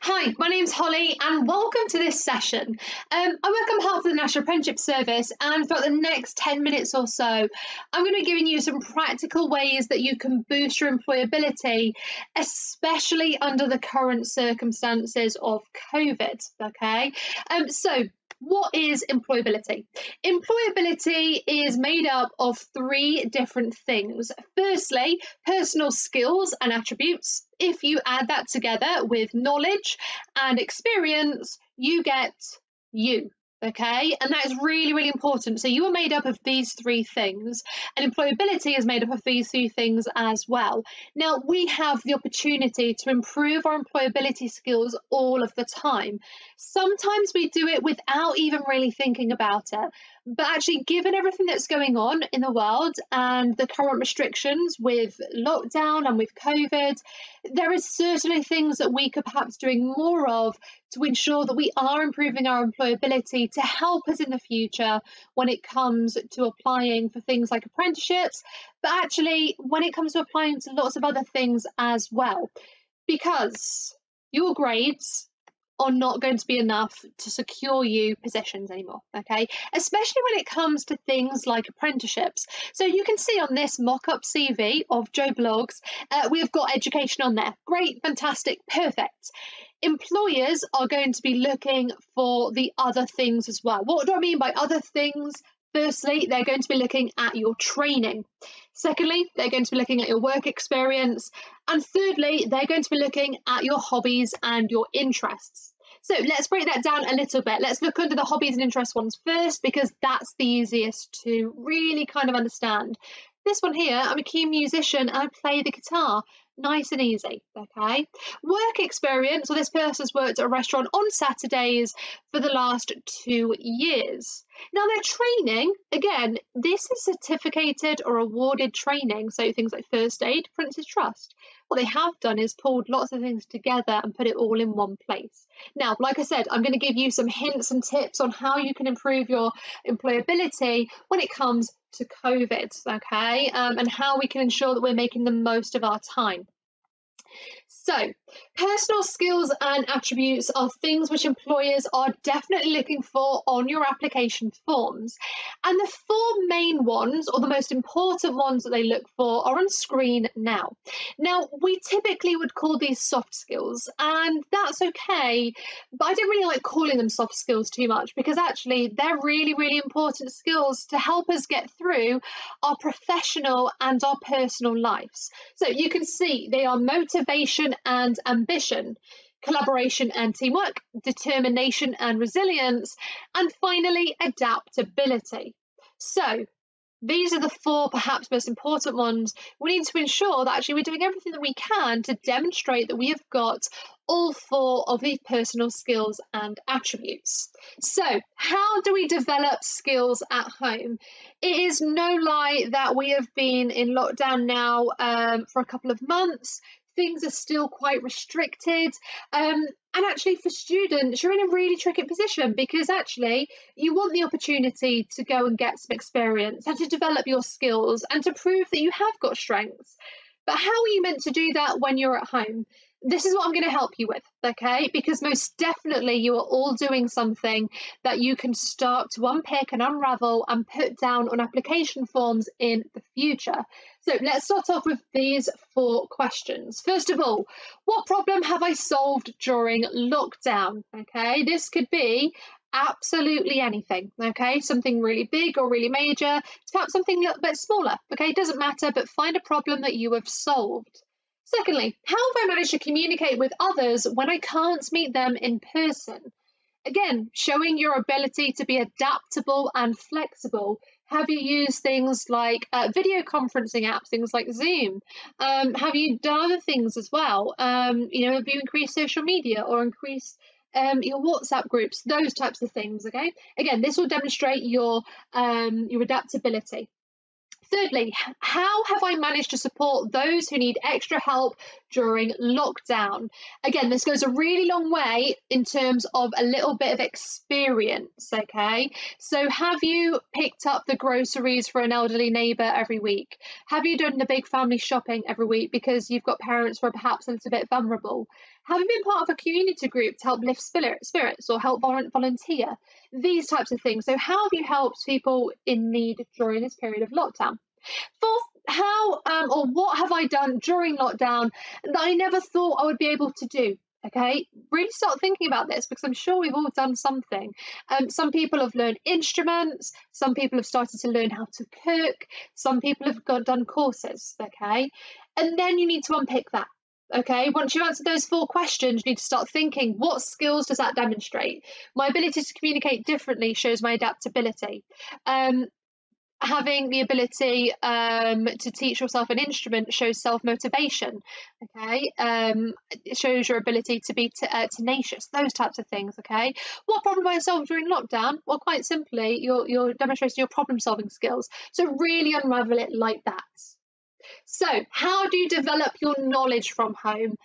Hi, my name's Holly, and welcome to this session. Um, I work on behalf of the National Apprenticeship Service, and for the next 10 minutes or so, I'm going to be giving you some practical ways that you can boost your employability, especially under the current circumstances of COVID. Okay, um, so what is employability? Employability is made up of three different things. Firstly, personal skills and attributes. If you add that together with knowledge and experience, you get you okay? And that is really really important. So you are made up of these three things and employability is made up of these three things as well. Now we have the opportunity to improve our employability skills all of the time. Sometimes we do it without even really thinking about it. But actually, given everything that's going on in the world and the current restrictions with lockdown and with COVID, there is certainly things that we could perhaps doing more of to ensure that we are improving our employability to help us in the future when it comes to applying for things like apprenticeships, but actually when it comes to applying to lots of other things as well. Because your grades are not going to be enough to secure you positions anymore, okay? Especially when it comes to things like apprenticeships. So you can see on this mock-up CV of Joe Bloggs, uh, we have got education on there. Great, fantastic, perfect. Employers are going to be looking for the other things as well. What do I mean by other things? Firstly, they're going to be looking at your training. Secondly, they're going to be looking at your work experience. And thirdly, they're going to be looking at your hobbies and your interests. So let's break that down a little bit. Let's look under the hobbies and interests ones first because that's the easiest to really kind of understand. This one here, I'm a keen musician and I play the guitar nice and easy. Okay. Work experience. So this person's worked at a restaurant on Saturdays for the last two years. Now their training, again, this is certificated or awarded training. So things like first aid, Prince's Trust. What they have done is pulled lots of things together and put it all in one place. Now, like I said, I'm going to give you some hints and tips on how you can improve your employability when it comes to COVID, okay, um, and how we can ensure that we're making the most of our time. So, personal skills and attributes are things which employers are definitely looking for on your application forms. And the four main ones, or the most important ones that they look for, are on screen now. Now, we typically would call these soft skills, and that's okay, but I don't really like calling them soft skills too much because actually they're really, really important skills to help us get through our professional and our personal lives. So, you can see they are motivation and ambition, collaboration and teamwork, determination and resilience, and finally, adaptability. So, these are the four perhaps most important ones. We need to ensure that actually we're doing everything that we can to demonstrate that we have got all four of these personal skills and attributes. So, how do we develop skills at home? It is no lie that we have been in lockdown now um, for a couple of months things are still quite restricted. Um, and actually, for students, you're in a really tricky position because actually you want the opportunity to go and get some experience and to develop your skills and to prove that you have got strengths. But how are you meant to do that when you're at home? This is what I'm going to help you with, okay? Because most definitely you are all doing something that you can start to unpick and unravel and put down on application forms in the future. So let's start off with these four questions. First of all, what problem have I solved during lockdown? Okay, this could be absolutely anything okay something really big or really major perhaps something a little bit smaller okay it doesn't matter but find a problem that you have solved Secondly, how have I managed to communicate with others when I can't meet them in person? Again, showing your ability to be adaptable and flexible. Have you used things like uh, video conferencing apps, things like Zoom? Um, have you done other things as well? Um, you know, have you increased social media or increased um, your WhatsApp groups, those types of things. Okay. Again, this will demonstrate your um, your adaptability. Thirdly, how have I managed to support those who need extra help during lockdown? Again, this goes a really long way in terms of a little bit of experience, okay? So, have you picked up the groceries for an elderly neighbour every week? Have you done the big family shopping every week because you've got parents who are perhaps a little bit vulnerable? Have you been part of a community group to help lift spirits or help volunteer? These types of things. So, how have you helped people in need during this period of lockdown? Fourth, how um, or what have I done during lockdown that I never thought I would be able to do? Okay, really start thinking about this because I'm sure we've all done something. Um, some people have learned instruments, some people have started to learn how to cook, some people have got done courses. Okay, and then you need to unpick that. Okay, once you answer those four questions, you need to start thinking what skills does that demonstrate? My ability to communicate differently shows my adaptability. Um, having the ability um, to teach yourself an instrument shows self motivation. Okay, um, it shows your ability to be t- uh, tenacious. Those types of things. Okay, what problem I solved during lockdown? Well, quite simply, you're you're demonstrating your problem solving skills. So really unravel it like that. So, how do you develop your knowledge from home?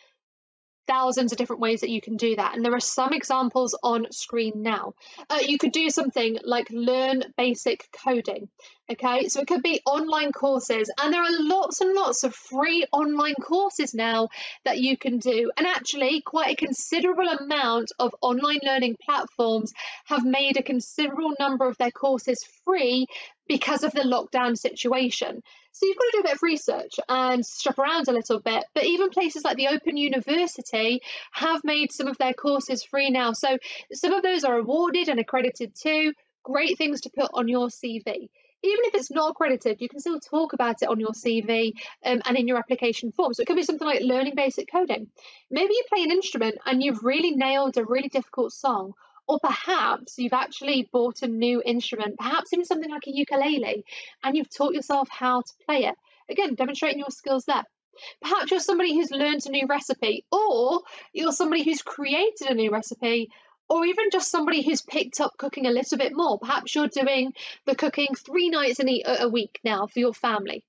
thousands of different ways that you can do that. And there are some examples on screen now. Uh, you could do something like learn basic coding. Okay, so it could be online courses, and there are lots and lots of free online courses now that you can do. And actually, quite a considerable amount of online learning platforms have made a considerable number of their courses free because of the lockdown situation. So you've got to do a bit of research and shop around a little bit. But even places like the Open University have made some of their courses free now. So some of those are awarded and accredited too. Great things to put on your CV even if it's not accredited, you can still talk about it on your CV um, and in your application form. So it could be something like learning basic coding. Maybe you play an instrument and you've really nailed a really difficult song, or perhaps you've actually bought a new instrument, perhaps even something like a ukulele, and you've taught yourself how to play it. Again, demonstrating your skills there. Perhaps you're somebody who's learned a new recipe, or you're somebody who's created a new recipe, or even just somebody who's picked up cooking a little bit more. Perhaps you're doing the cooking three nights a week now for your family.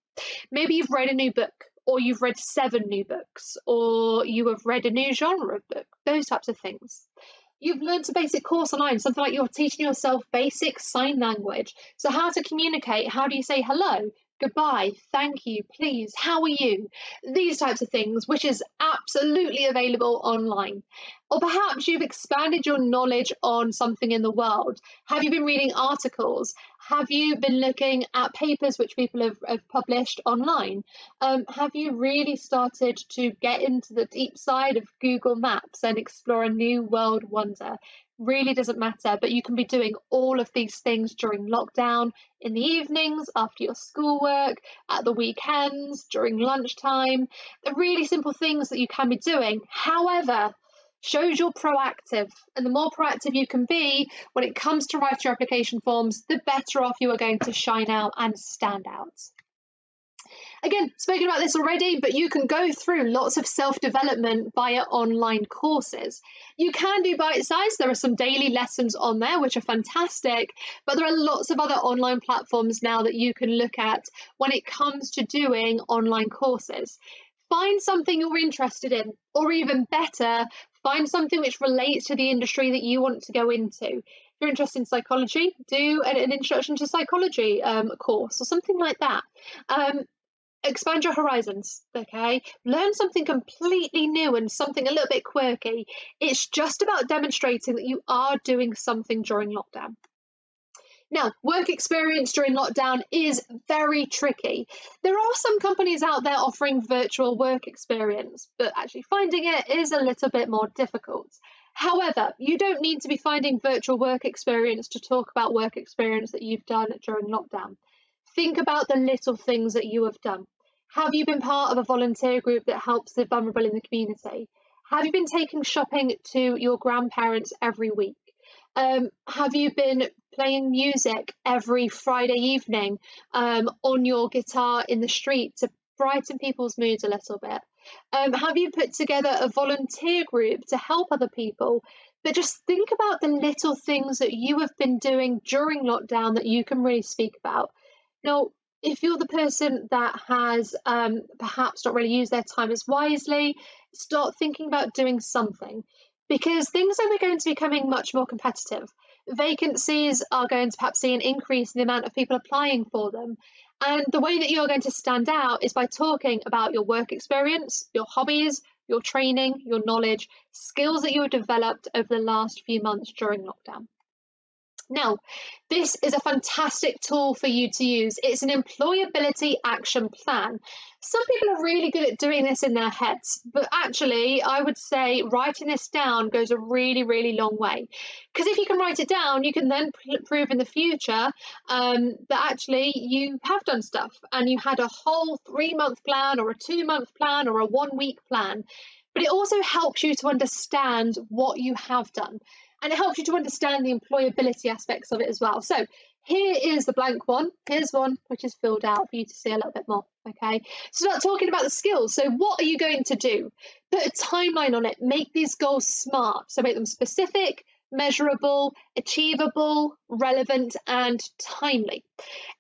Maybe you've read a new book, or you've read seven new books, or you have read a new genre of book, those types of things you've learned a basic course online, something like you're teaching yourself basic sign language. So, how to communicate, how do you say hello? goodbye, thank you, please, how are you? These types of things, which is absolutely available online. Or perhaps you've expanded your knowledge on something in the world. Have you been reading articles? Have you been looking at papers which people have, have published online? Um, have you really started to get into the deep side of Google Maps and explore a new world wonder? really doesn't matter, but you can be doing all of these things during lockdown, in the evenings, after your schoolwork, at the weekends, during lunchtime. The really simple things that you can be doing. However, shows you're proactive. And the more proactive you can be when it comes to write your application forms, the better off you are going to shine out and stand out. Again, spoken about this already, but you can go through lots of self development via online courses. You can do Bitesize, there are some daily lessons on there, which are fantastic, but there are lots of other online platforms now that you can look at when it comes to doing online courses. Find something you're interested in, or even better, find something which relates to the industry that you want to go into. If you're interested in psychology, do an, an introduction to psychology um, course or something like that. Um, expand your horizons okay? Learn something completely new and something a little bit quirky. It's just about demonstrating that you are doing something during lockdown now, work experience during lockdown is very tricky. There are some companies out there offering virtual work experience, but actually finding it is a little bit more difficult. However, you don't need to be finding virtual work experience to talk about work experience that you've done during lockdown. Think about the little things that you have done. Have you been part of a volunteer group that helps the vulnerable in the community? Have you been taking shopping to your grandparents every week? Um, have you been playing music every Friday evening um, on your guitar in the street to brighten people's moods a little bit? Um, have you put together a volunteer group to help other people? But just think about the little things that you have been doing during lockdown that you can really speak about. Now, if you're the person that has um, perhaps not really used their time as wisely, start thinking about doing something because things are going to be becoming much more competitive. Vacancies are going to perhaps see an increase in the amount of people applying for them. And the way that you're going to stand out is by talking about your work experience, your hobbies, your training, your knowledge, skills that you have developed over the last few months during lockdown. Now, this is a fantastic tool for you to use. It's an employability action plan. Some people are really good at doing this in their heads, but actually, I would say writing this down goes a really, really long way. Because if you can write it down, you can then prove in the future um, that actually you have done stuff and you had a whole three month plan or a two month plan or a one week plan. But it also helps you to understand what you have done and it helps you to understand the employability aspects of it as well. So here is the blank one. Here's one which is filled out for you to see a little bit more. Okay, so start talking about the skills. So what are you going to do? Put a timeline on it. Make these goals smart. So make them specific, measurable, achievable, relevant, and timely.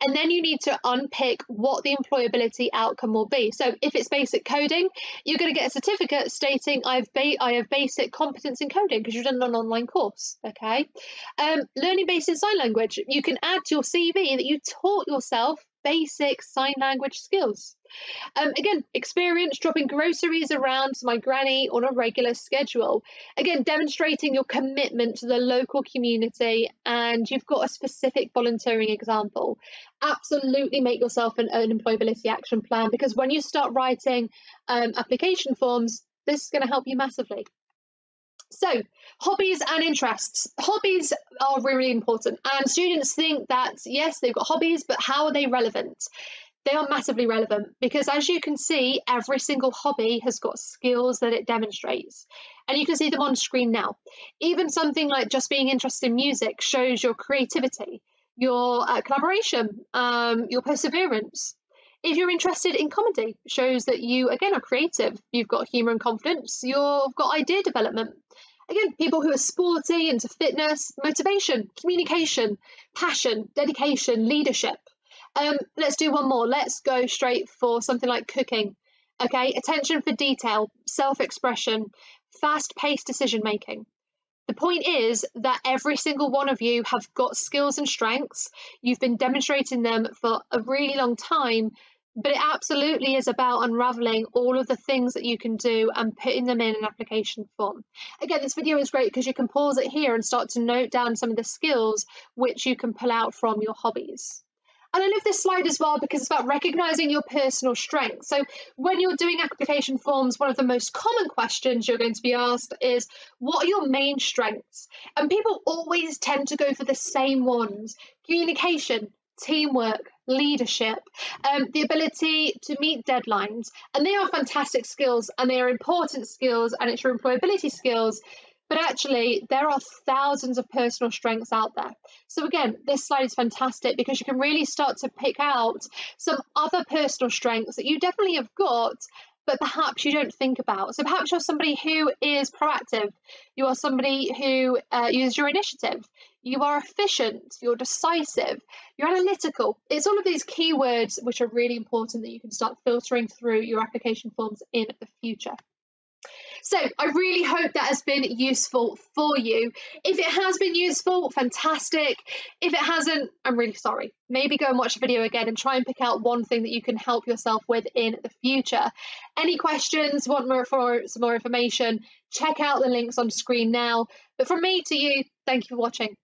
And then you need to unpick what the employability outcome will be. So if it's basic coding, you're going to get a certificate stating I've ba- I have basic competence in coding because you've done an online course. Okay. Um, learning basic sign language, you can add to your CV that you taught yourself basic sign language skills. Um, again, experience dropping groceries around to my granny on a regular schedule. Again, demonstrating your commitment to the local community and you've got a specific volunteering example. Absolutely make yourself an, employability action plan because when you start writing um, application forms, this is going to help you massively. So, hobbies and interests. Hobbies are really important, and students think that yes, they've got hobbies, but how are they relevant? They are massively relevant because, as you can see, every single hobby has got skills that it demonstrates, and you can see them on screen now. Even something like just being interested in music shows your creativity, your uh, collaboration, um, your perseverance. If you're interested in comedy, shows that you again are creative. You've got humour and confidence. You've got idea development. Again, people who are sporty, into fitness, motivation, communication, passion, dedication, leadership. Um, let's do one more. Let's go straight for something like cooking. Okay, attention for detail, self expression, fast paced decision making. The point is that every single one of you have got skills and strengths. You've been demonstrating them for a really long time but it absolutely is about unraveling all of the things that you can do and putting them in an application form. Again, this video is great because you can pause it here and start to note down some of the skills which you can pull out from your hobbies. And I love this slide as well because it's about recognizing your personal strengths. So, when you're doing application forms, one of the most common questions you're going to be asked is, What are your main strengths? And people always tend to go for the same ones communication, teamwork, leadership, um, the ability to meet deadlines. And they are fantastic skills and they are important skills and it's your employability skills. But actually, there are thousands of personal strengths out there. So, again, this slide is fantastic because you can really start to pick out some other personal strengths that you definitely have got but perhaps you don't think about. So perhaps you're somebody who is proactive, you are somebody who uh, uses your initiative, you are efficient, you're decisive, you're analytical. It's all of these keywords which are really important that you can start filtering through your application forms in the future. So I really hope that has been useful for you. If it has been useful, fantastic. If it hasn't, I'm really sorry. Maybe go and watch the video again and try and pick out one thing that you can help yourself with in the future. Any questions, want more for some more information, check out the links on screen now. But from me to you, thank you for watching.